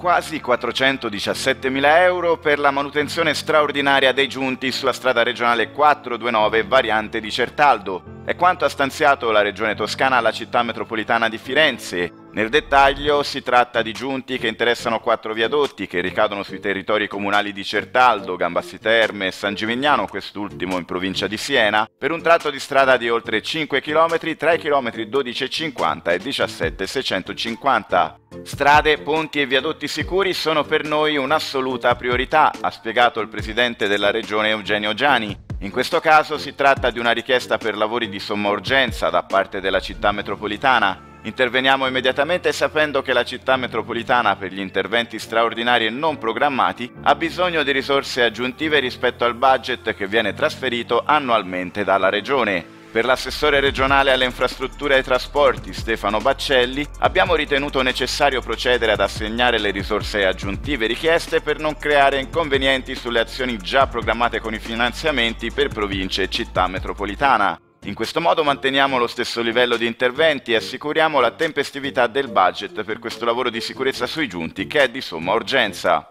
quasi 417.000 euro per la manutenzione straordinaria dei giunti sulla strada regionale 429 variante di Certaldo. È quanto ha stanziato la Regione Toscana alla città metropolitana di Firenze. Nel dettaglio si tratta di giunti che interessano quattro viadotti che ricadono sui territori comunali di Certaldo, Gambassi Terme e San Gimignano, quest'ultimo in provincia di Siena, per un tratto di strada di oltre 5 km, 3 km 12,50 e 17,650. Strade, ponti e viadotti sicuri sono per noi un'assoluta priorità, ha spiegato il presidente della regione Eugenio Giani. In questo caso si tratta di una richiesta per lavori di somma urgenza da parte della città metropolitana. Interveniamo immediatamente sapendo che la città metropolitana per gli interventi straordinari e non programmati ha bisogno di risorse aggiuntive rispetto al budget che viene trasferito annualmente dalla regione. Per l'assessore regionale alle infrastrutture e ai trasporti Stefano Baccelli abbiamo ritenuto necessario procedere ad assegnare le risorse aggiuntive richieste per non creare inconvenienti sulle azioni già programmate con i finanziamenti per province e città metropolitana. In questo modo manteniamo lo stesso livello di interventi e assicuriamo la tempestività del budget per questo lavoro di sicurezza sui giunti che è di somma urgenza.